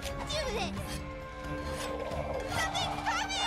do this! Something's coming!